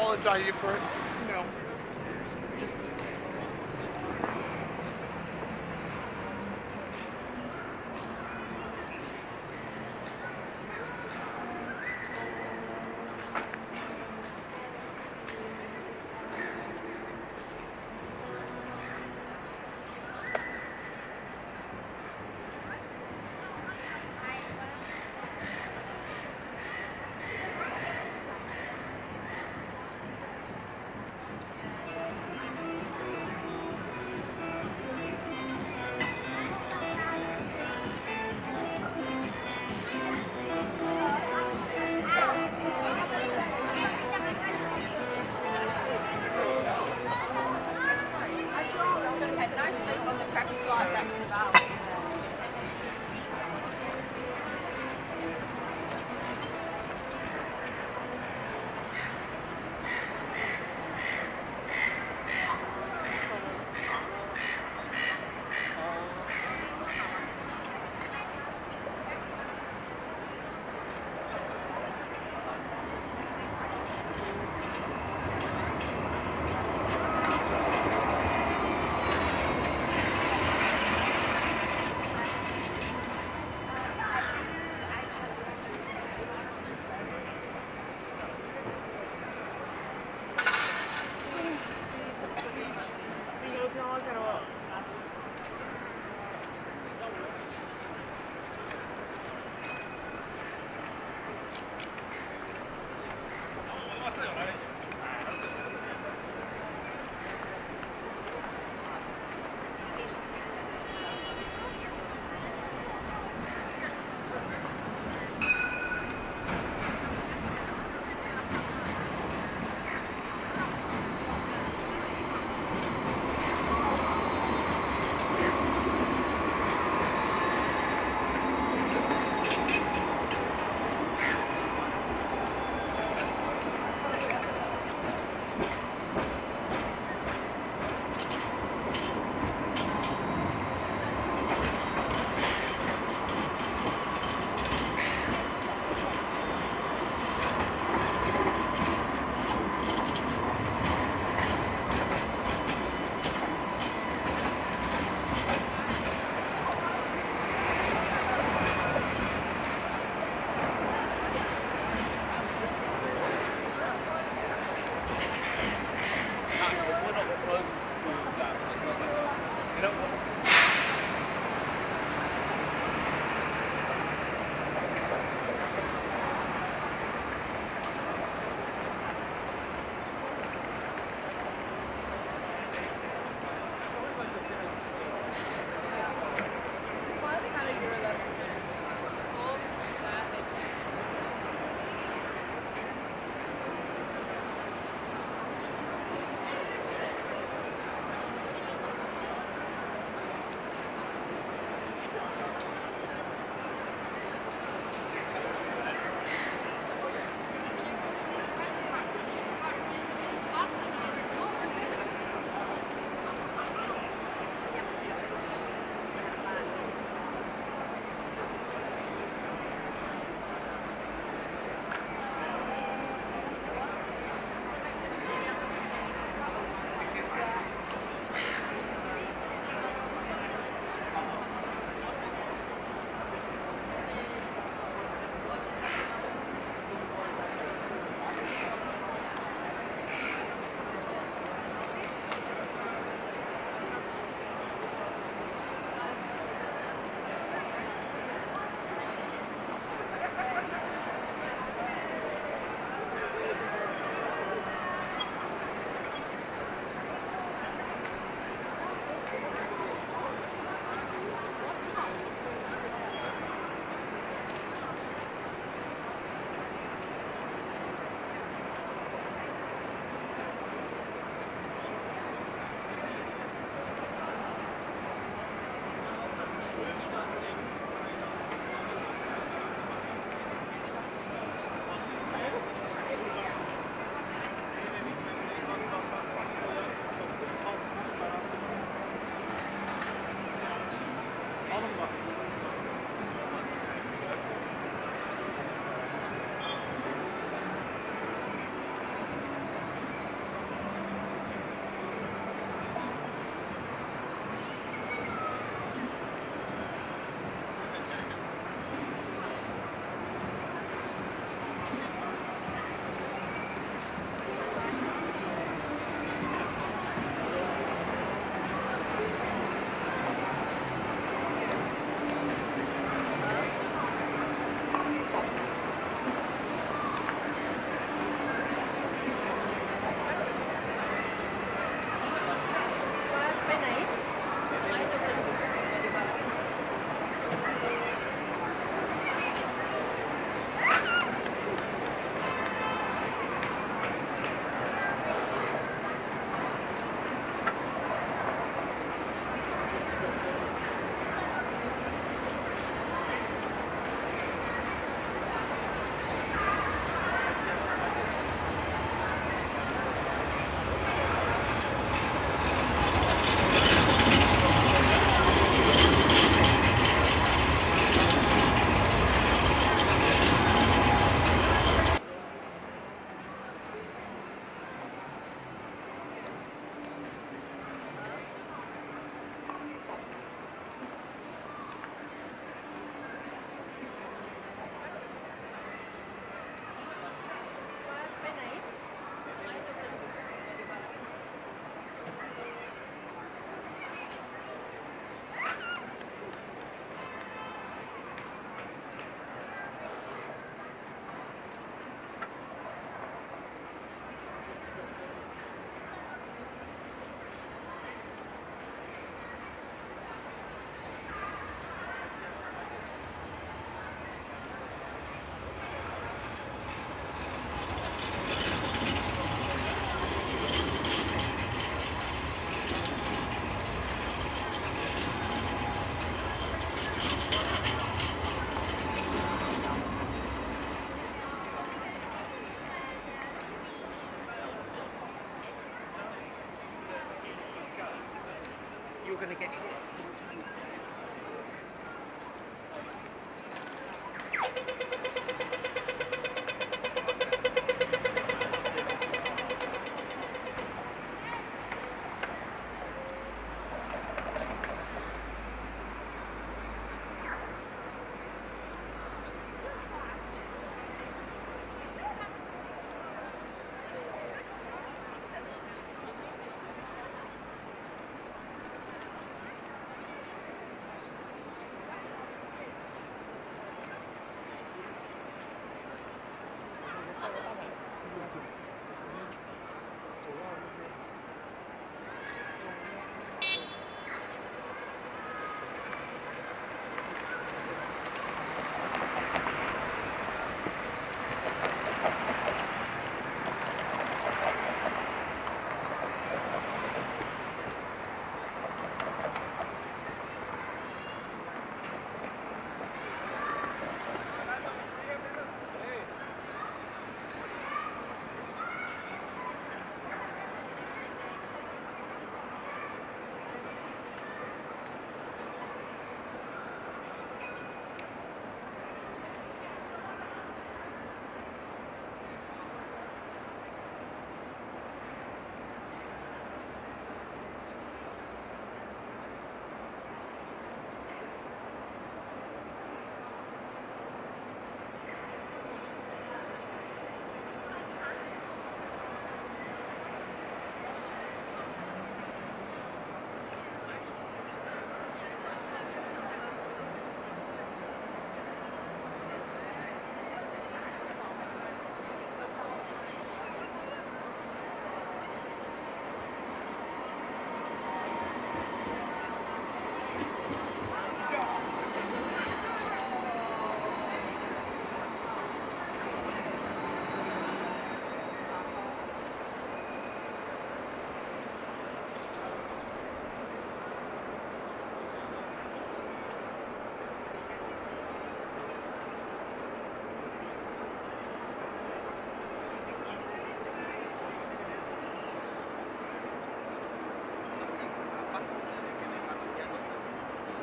apologize you for, you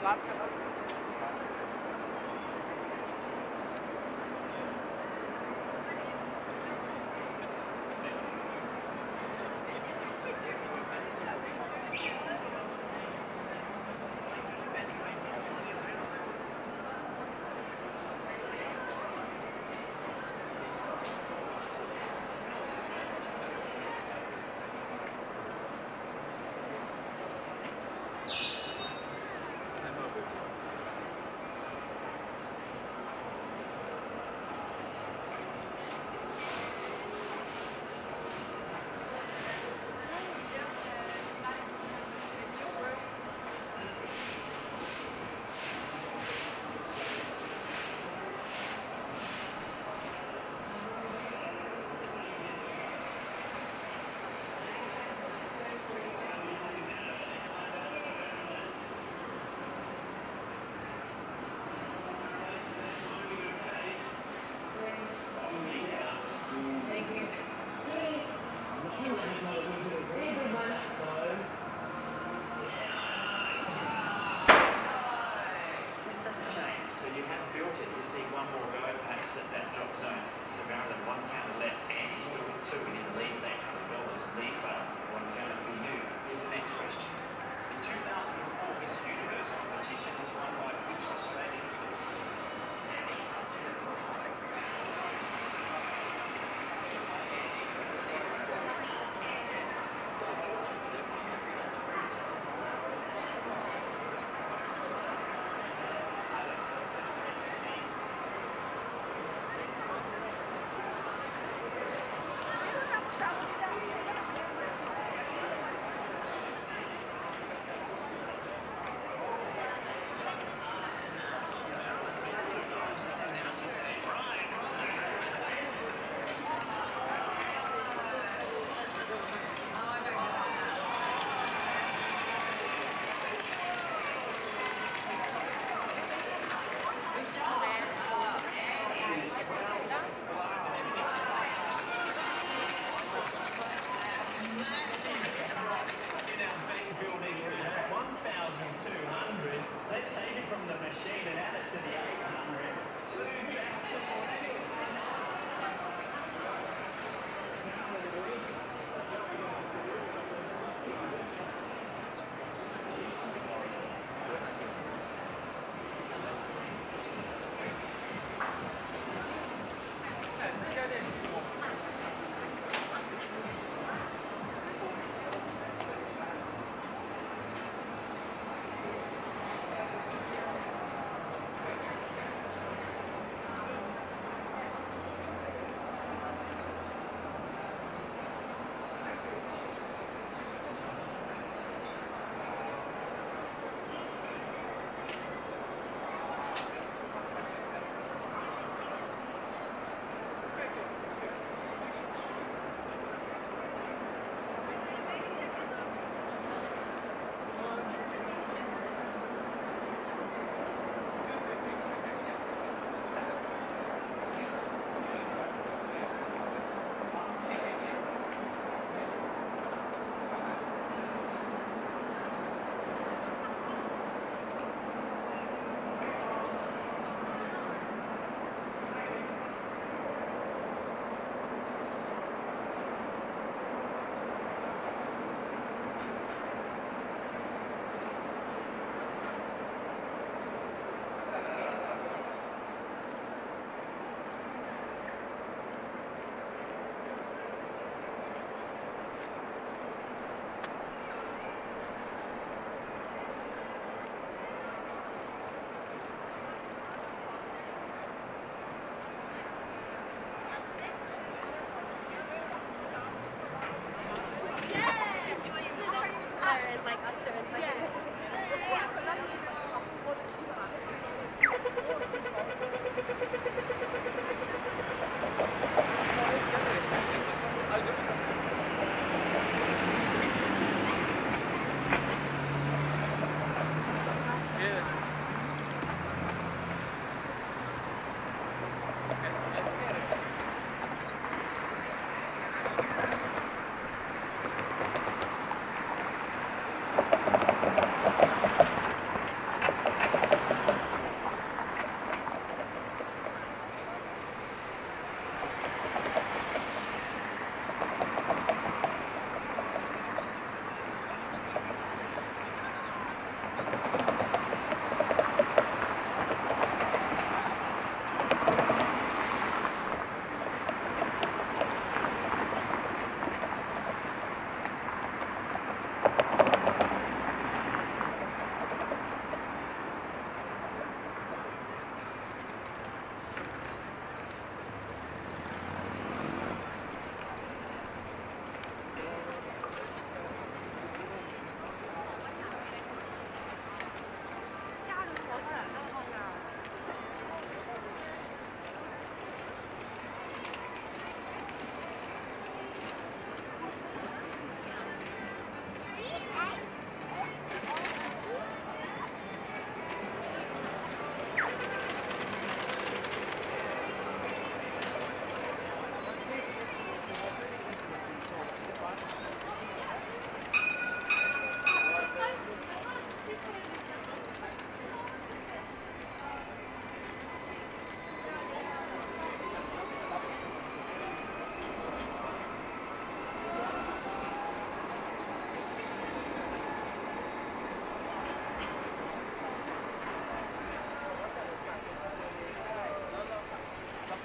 lado,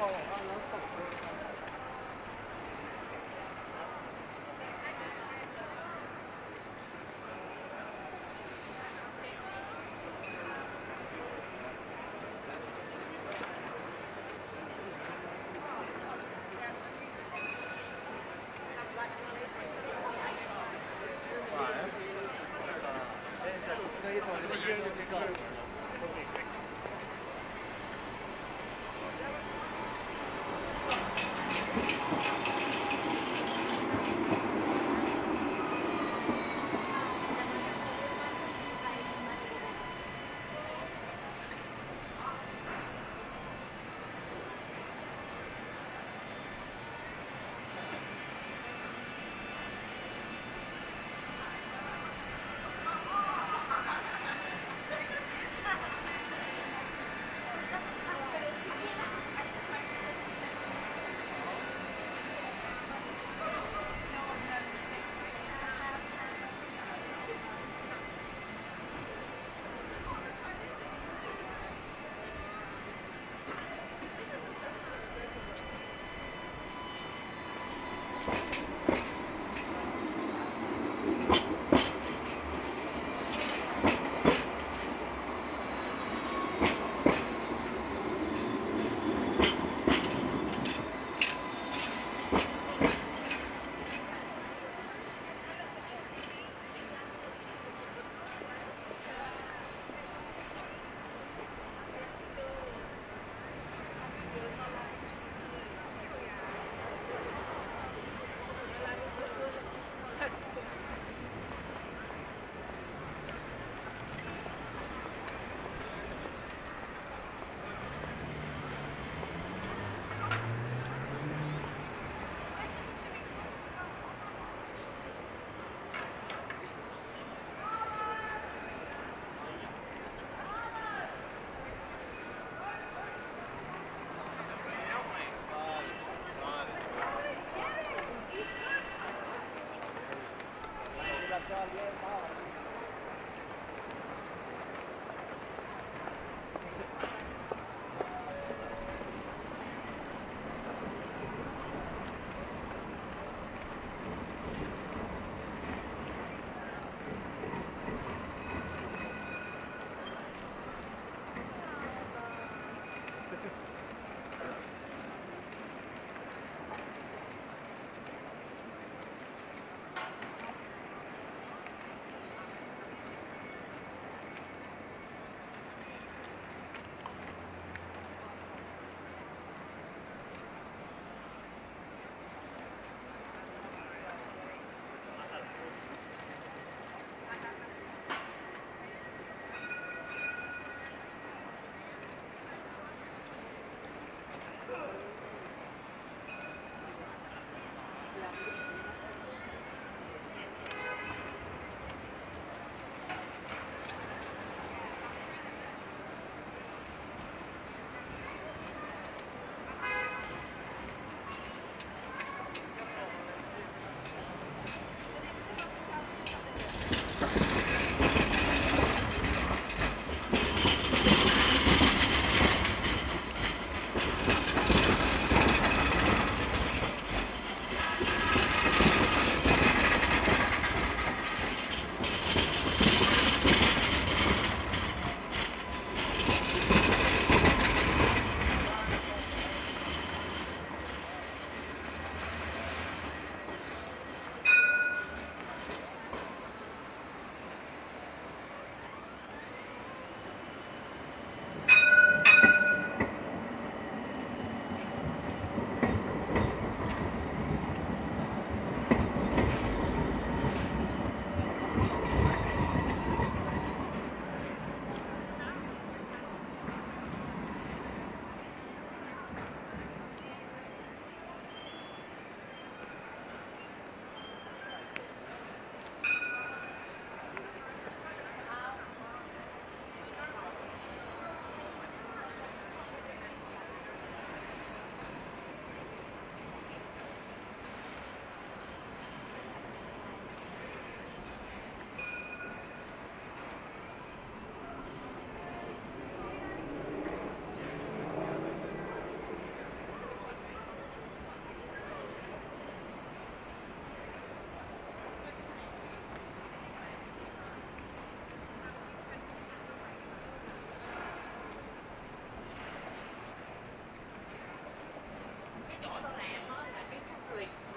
我爸能走了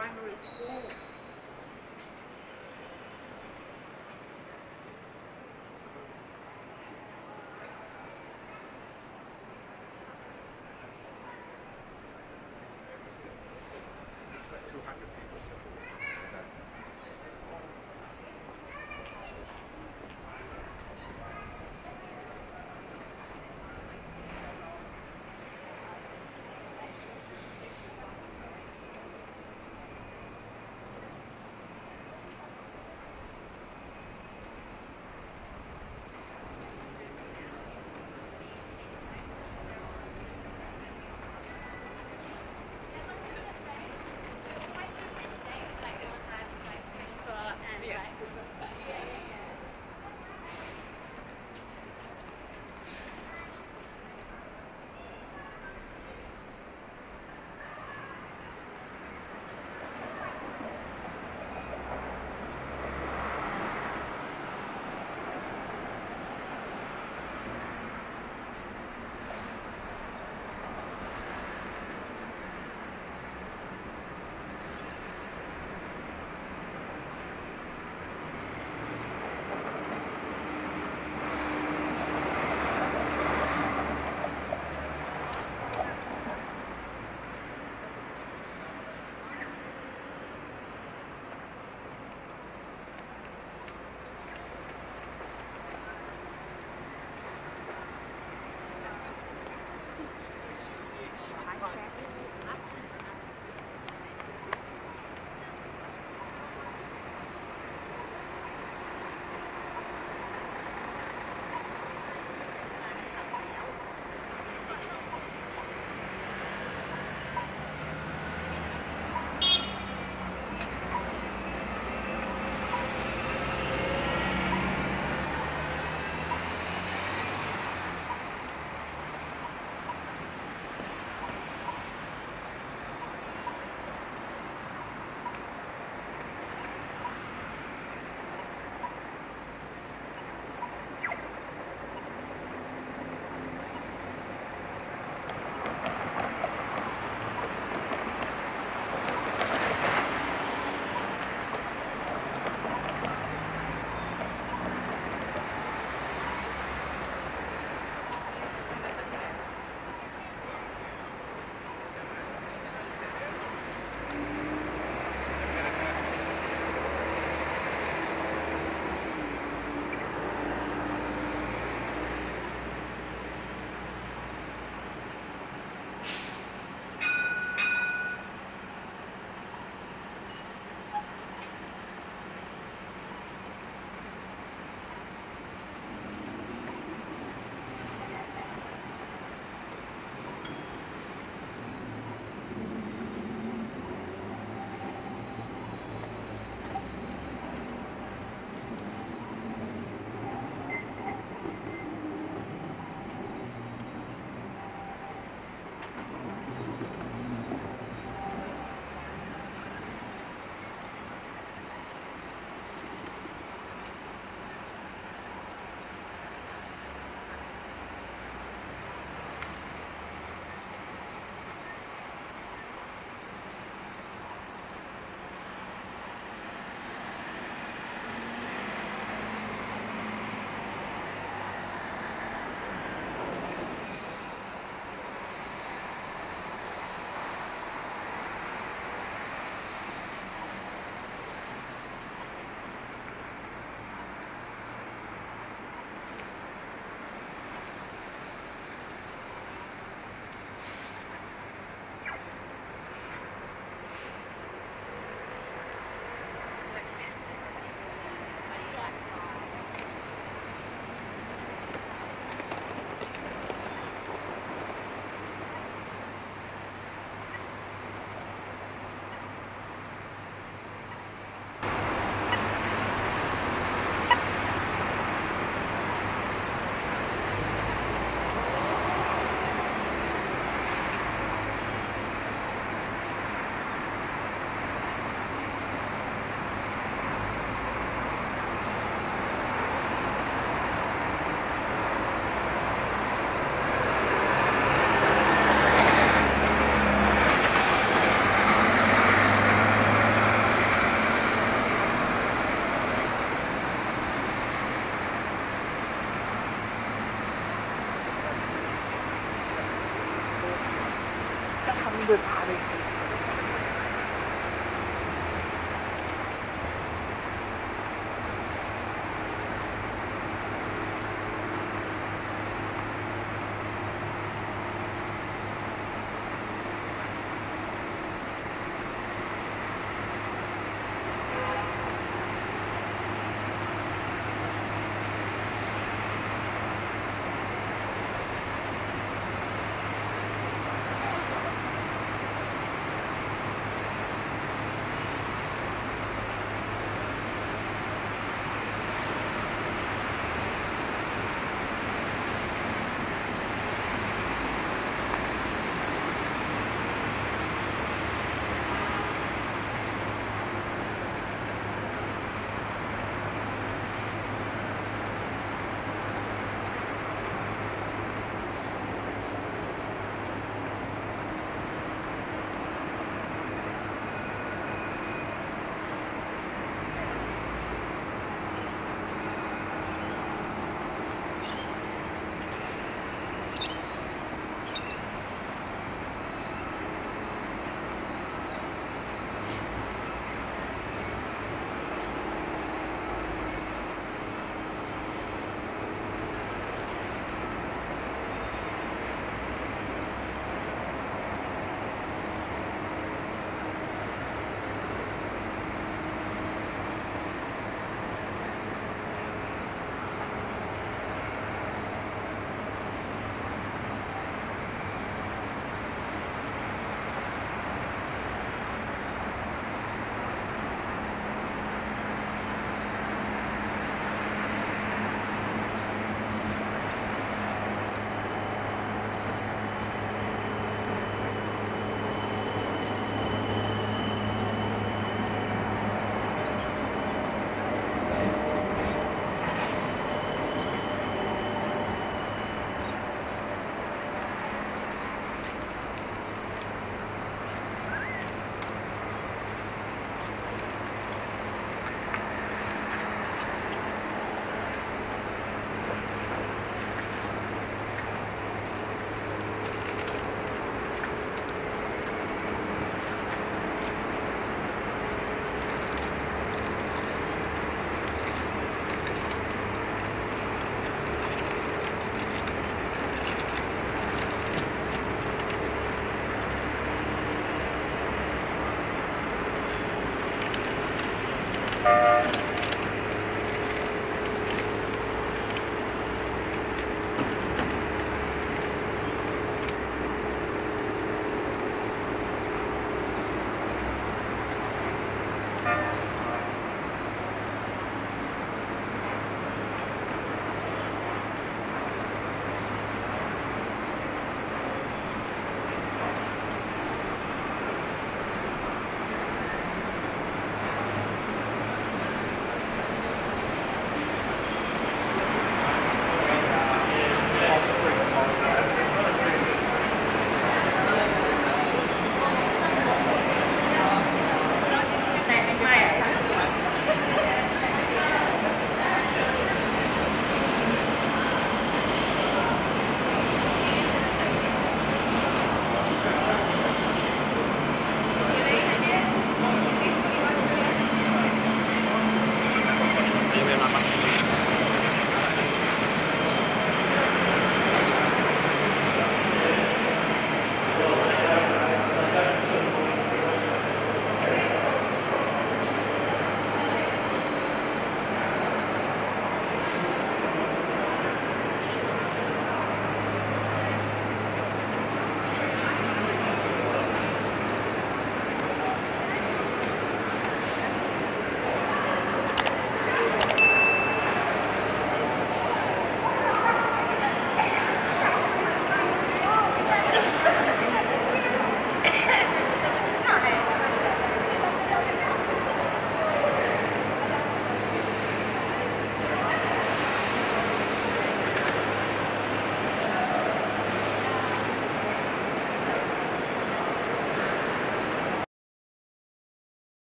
primary school.